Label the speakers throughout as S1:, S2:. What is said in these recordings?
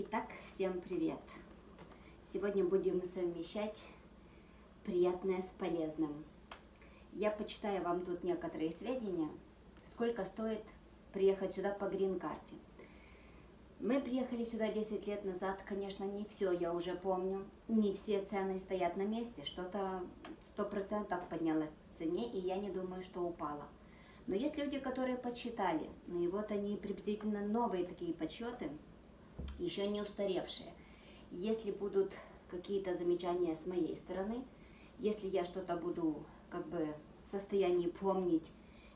S1: Итак, всем привет! Сегодня будем совмещать приятное с полезным. Я почитаю вам тут некоторые сведения, сколько стоит приехать сюда по грин-карте. Мы приехали сюда 10 лет назад, конечно, не все я уже помню, не все цены стоят на месте, что-то 100% поднялось в цене, и я не думаю, что упало. Но есть люди, которые подсчитали, ну и вот они приблизительно новые такие подсчеты, еще не устаревшие. Если будут какие-то замечания с моей стороны, если я что-то буду как бы в состоянии помнить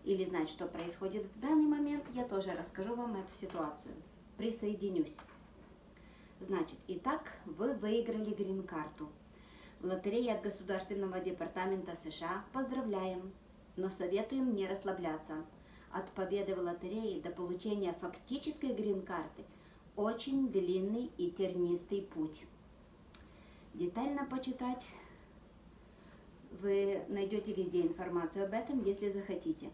S1: или знать, что происходит в данный момент, я тоже расскажу вам эту ситуацию. Присоединюсь. Значит, итак, вы выиграли грин-карту. В лотерее от Государственного департамента США поздравляем, но советуем не расслабляться. От победы в лотерее до получения фактической грин-карты – очень длинный и тернистый путь. Детально почитать вы найдете везде информацию об этом, если захотите.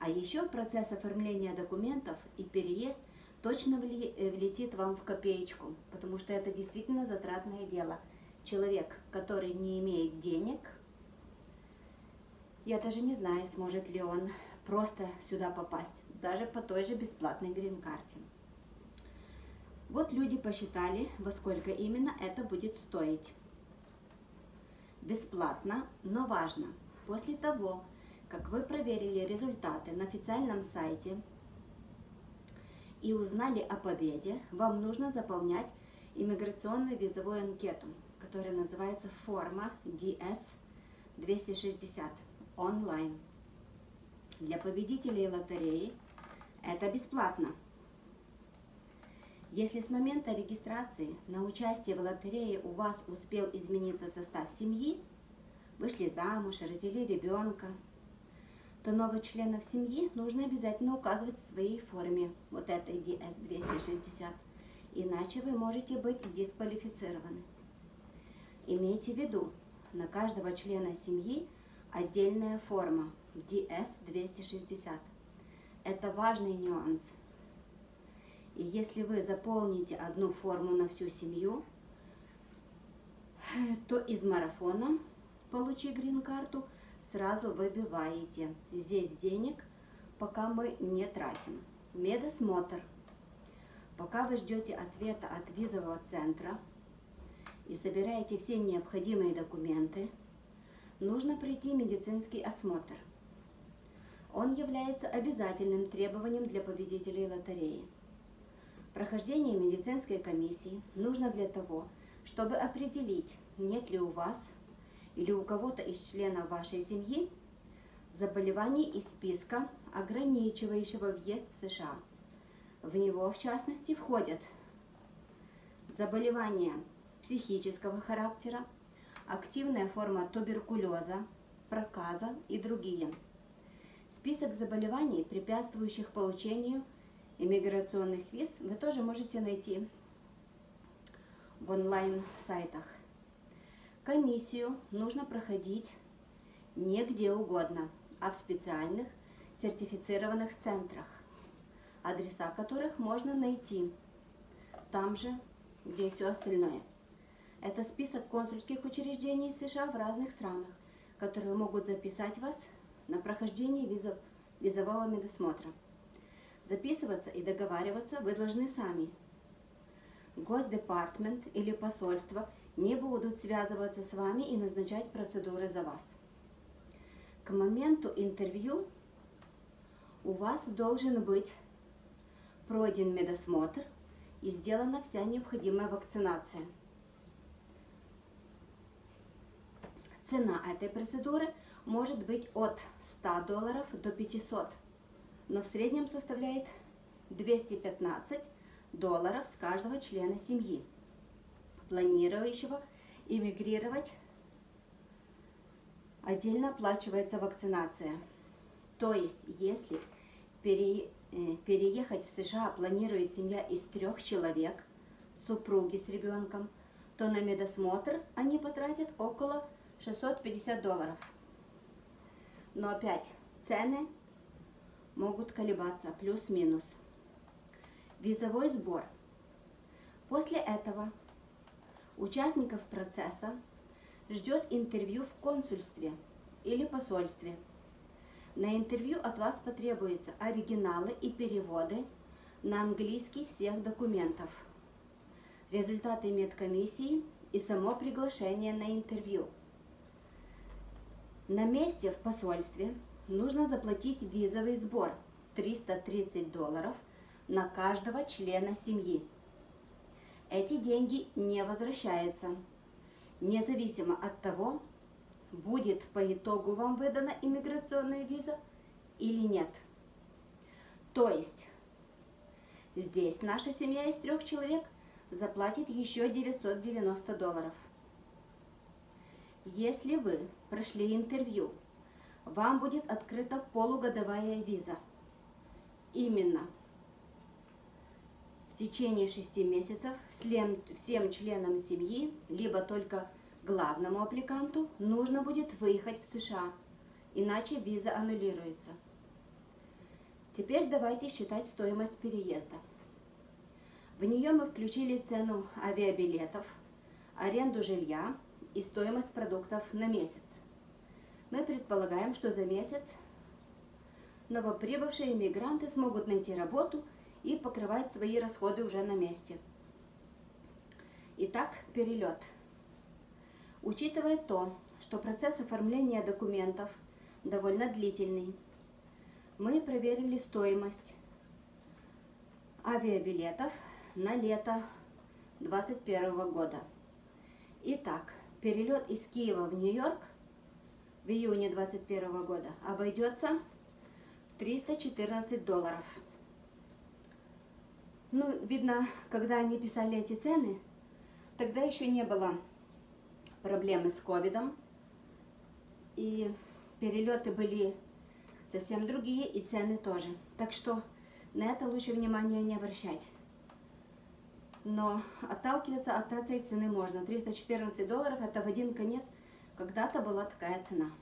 S1: А еще процесс оформления документов и переезд точно влетит вам в копеечку, потому что это действительно затратное дело. Человек, который не имеет денег, я даже не знаю, сможет ли он просто сюда попасть, даже по той же бесплатной грин-карте. Вот люди посчитали, во сколько именно это будет стоить. Бесплатно, но важно. После того, как вы проверили результаты на официальном сайте и узнали о победе, вам нужно заполнять иммиграционную визовую анкету, которая называется форма DS-260 онлайн. Для победителей лотереи это бесплатно. Если с момента регистрации на участие в лотерее у вас успел измениться состав семьи, вышли замуж, родили ребенка, то новых членов семьи нужно обязательно указывать в своей форме, вот этой DS-260, иначе вы можете быть дисквалифицированы. Имейте в виду, на каждого члена семьи отдельная форма DS-260. Это важный нюанс – и если вы заполните одну форму на всю семью, то из марафона «Получи грин-карту» сразу выбиваете. Здесь денег пока мы не тратим. Медосмотр. Пока вы ждете ответа от визового центра и собираете все необходимые документы, нужно пройти медицинский осмотр. Он является обязательным требованием для победителей лотереи. Прохождение медицинской комиссии нужно для того, чтобы определить, нет ли у вас или у кого-то из членов вашей семьи заболеваний из списка, ограничивающего въезд в США. В него, в частности, входят заболевания психического характера, активная форма туберкулеза, проказа и другие. Список заболеваний, препятствующих получению иммиграционных виз вы тоже можете найти в онлайн-сайтах. Комиссию нужно проходить не где угодно, а в специальных сертифицированных центрах, адреса которых можно найти там же, где и все остальное. Это список консульских учреждений США в разных странах, которые могут записать вас на прохождение визов, визового медосмотра. Записываться и договариваться вы должны сами. Госдепартмент или посольство не будут связываться с вами и назначать процедуры за вас. К моменту интервью у вас должен быть пройден медосмотр и сделана вся необходимая вакцинация. Цена этой процедуры может быть от 100 долларов до 500 но в среднем составляет 215 долларов с каждого члена семьи, планирующего эмигрировать. Отдельно оплачивается вакцинация. То есть, если пере, э, переехать в США планирует семья из трех человек, супруги с ребенком, то на медосмотр они потратят около 650 долларов. Но опять цены могут колебаться плюс-минус. Визовой сбор. После этого участников процесса ждет интервью в консульстве или посольстве. На интервью от вас потребуются оригиналы и переводы на английский всех документов, результаты медкомиссии и само приглашение на интервью. На месте в посольстве нужно заплатить визовый сбор 330 долларов на каждого члена семьи. Эти деньги не возвращаются, независимо от того, будет по итогу вам выдана иммиграционная виза или нет. То есть здесь наша семья из трех человек заплатит еще 990 долларов. Если вы прошли интервью, вам будет открыта полугодовая виза. Именно в течение шести месяцев всем, всем членам семьи, либо только главному аппликанту, нужно будет выехать в США, иначе виза аннулируется. Теперь давайте считать стоимость переезда. В нее мы включили цену авиабилетов, аренду жилья и стоимость продуктов на месяц. Мы предполагаем, что за месяц новоприбывшие иммигранты смогут найти работу и покрывать свои расходы уже на месте. Итак, перелет. Учитывая то, что процесс оформления документов довольно длительный, мы проверили стоимость авиабилетов на лето 2021 года. Итак, перелет из Киева в Нью-Йорк в июне 2021 года обойдется 314 долларов. Ну, видно, когда они писали эти цены, тогда еще не было проблемы с ковидом. И перелеты были совсем другие, и цены тоже. Так что на это лучше внимания не обращать. Но отталкиваться от этой цены можно. 314 долларов это в один конец. Когда-то была такая цена.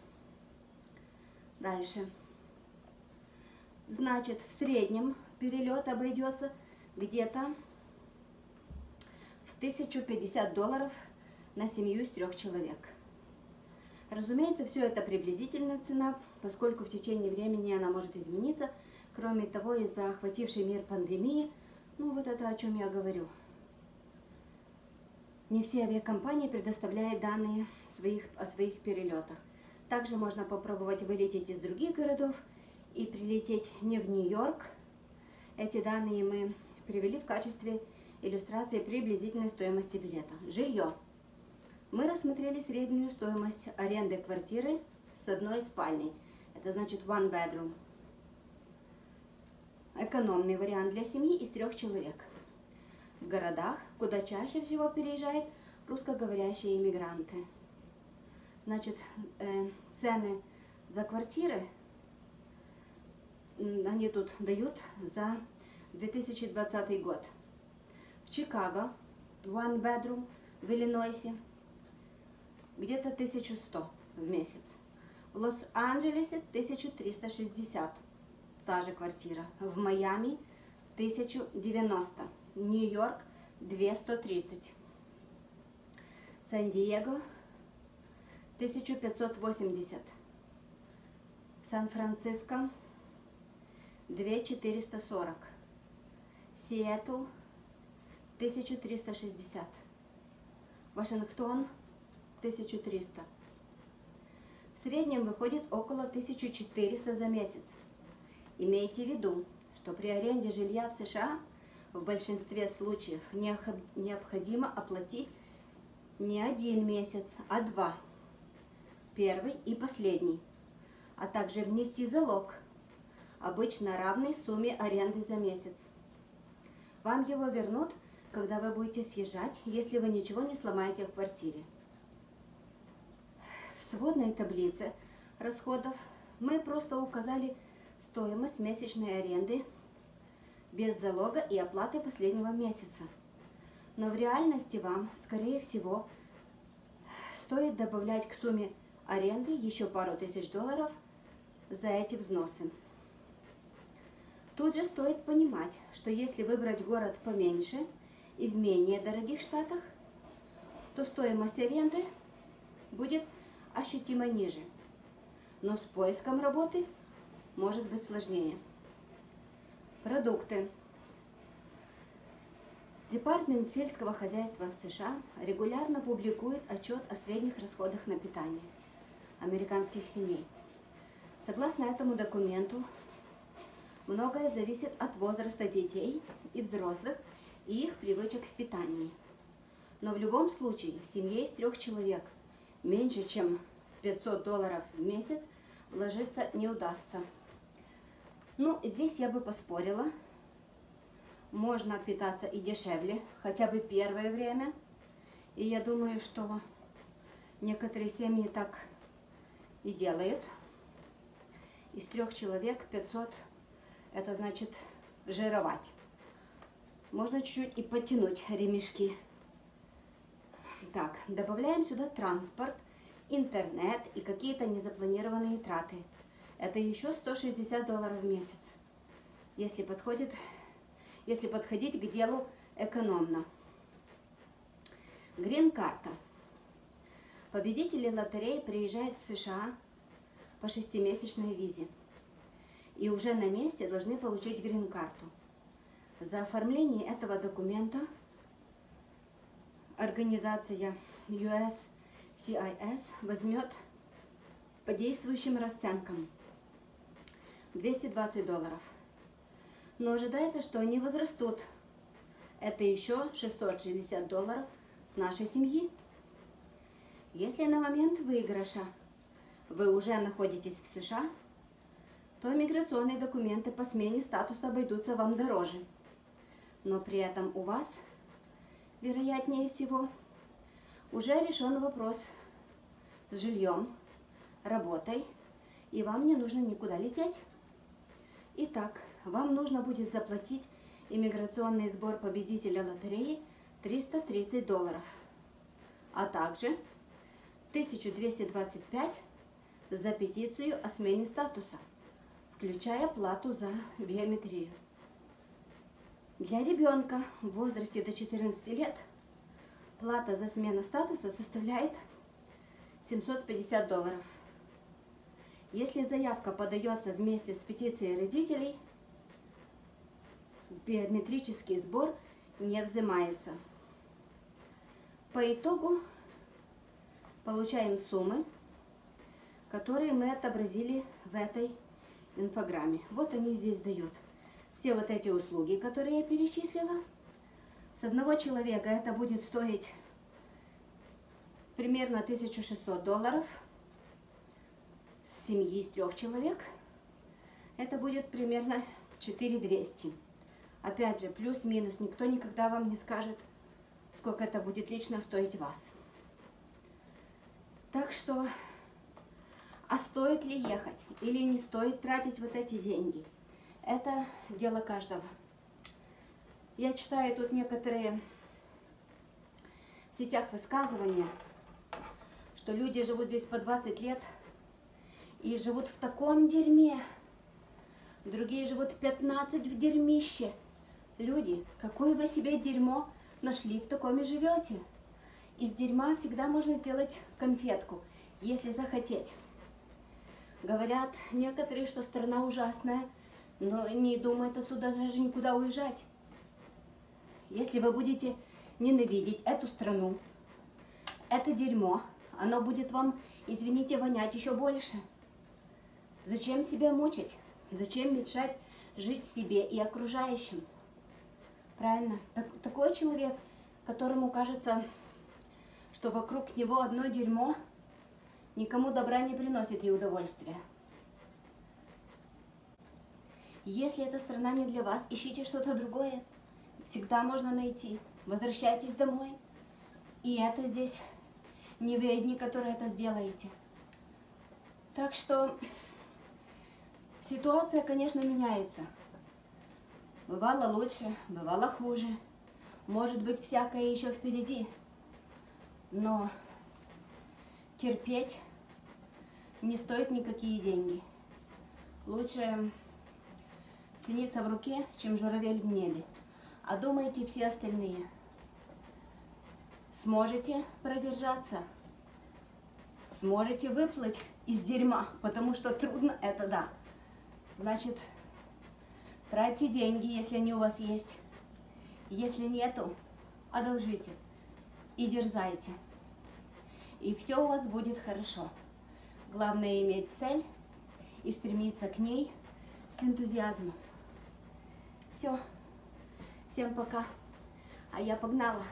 S1: Дальше. Значит, в среднем перелет обойдется где-то в 1050 долларов на семью из трех человек. Разумеется, все это приблизительная цена, поскольку в течение времени она может измениться. Кроме того, из-за охватившей мир пандемии, ну вот это о чем я говорю. Не все авиакомпании предоставляют данные своих, о своих перелетах. Также можно попробовать вылететь из других городов и прилететь не в Нью-Йорк. Эти данные мы привели в качестве иллюстрации приблизительной стоимости билета. Жилье. Мы рассмотрели среднюю стоимость аренды квартиры с одной спальней. Это значит one bedroom. Экономный вариант для семьи из трех человек. В городах, куда чаще всего переезжают русскоговорящие иммигранты. Значит, э, цены за квартиры они тут дают за 2020 год. В Чикаго, one bedroom, в Иллинойсе, где-то 1100 в месяц. В Лос-Анджелесе 1360, та же квартира. В Майами 1090, Нью-Йорк 230, Сан-Диего 1580, Сан-Франциско 2440. Сиэтл 1360. Вашингтон 1300. В среднем выходит около 1400 за месяц. Имейте в виду, что при аренде жилья в США в большинстве случаев необходимо оплатить не один месяц, а два. Первый и последний. А также внести залог – обычно равной сумме аренды за месяц. Вам его вернут, когда вы будете съезжать, если вы ничего не сломаете в квартире. В сводной таблице расходов мы просто указали стоимость месячной аренды без залога и оплаты последнего месяца. Но в реальности вам, скорее всего, стоит добавлять к сумме аренды еще пару тысяч долларов за эти взносы. Тут же стоит понимать, что если выбрать город поменьше и в менее дорогих штатах, то стоимость аренды будет ощутимо ниже. Но с поиском работы может быть сложнее. Продукты. Департамент сельского хозяйства в США регулярно публикует отчет о средних расходах на питание американских семей. Согласно этому документу, многое зависит от возраста детей и взрослых и их привычек в питании. Но в любом случае в семье из трех человек меньше, чем 500 долларов в месяц вложиться не удастся. Ну, здесь я бы поспорила. Можно питаться и дешевле, хотя бы первое время. И я думаю, что некоторые семьи так и делают. Из трех человек 500, это значит жировать. Можно чуть-чуть и подтянуть ремешки. Так, добавляем сюда транспорт, интернет и какие-то незапланированные траты. Это еще 160 долларов в месяц, если, подходит, если подходить к делу экономно. Грин-карта. Победители лотереи приезжают в США по шестимесячной визе и уже на месте должны получить грин-карту. За оформление этого документа организация USCIS возьмет по действующим расценкам 220 долларов. Но ожидается, что они возрастут. Это еще 660 долларов с нашей семьи. Если на момент выигрыша вы уже находитесь в США, то миграционные документы по смене статуса обойдутся вам дороже но при этом у вас, вероятнее всего, уже решен вопрос с жильем, работой, и вам не нужно никуда лететь. Итак, вам нужно будет заплатить иммиграционный сбор победителя лотереи 330 долларов, а также 1225 за петицию о смене статуса, включая плату за биометрию. Для ребенка в возрасте до 14 лет плата за смену статуса составляет 750 долларов. Если заявка подается вместе с петицией родителей, биометрический сбор не взимается. По итогу получаем суммы, которые мы отобразили в этой инфограмме. Вот они здесь дают все вот эти услуги, которые я перечислила, с одного человека это будет стоить примерно 1600 долларов. С семьи из трех человек это будет примерно 4200. Опять же, плюс-минус, никто никогда вам не скажет, сколько это будет лично стоить вас. Так что, а стоит ли ехать или не стоит тратить вот эти деньги – это дело каждого. Я читаю тут некоторые в сетях высказывания, что люди живут здесь по 20 лет и живут в таком дерьме. Другие живут 15 в дерьмище. Люди, какое вы себе дерьмо нашли, в таком и живете. Из дерьма всегда можно сделать конфетку, если захотеть. Говорят некоторые, что страна ужасная, но не думает отсюда даже никуда уезжать. Если вы будете ненавидеть эту страну, это дерьмо, оно будет вам, извините, вонять еще больше. Зачем себя мучить? Зачем мешать жить себе и окружающим? Правильно? Так, такой человек, которому кажется, что вокруг него одно дерьмо, никому добра не приносит и удовольствия. Если эта страна не для вас, ищите что-то другое. Всегда можно найти. Возвращайтесь домой. И это здесь не вы одни, которые это сделаете. Так что ситуация, конечно, меняется. Бывало лучше, бывало хуже. Может быть, всякое еще впереди. Но терпеть не стоит никакие деньги. Лучше ценится в руке, чем журавель в небе. А думайте все остальные. сможете продержаться, сможете выплыть из дерьма, потому что трудно это да. Значит, тратьте деньги, если они у вас есть. Если нету, одолжите и дерзайте. И все у вас будет хорошо. Главное иметь цель и стремиться к ней с энтузиазмом. Все. Всем пока. А я погнала.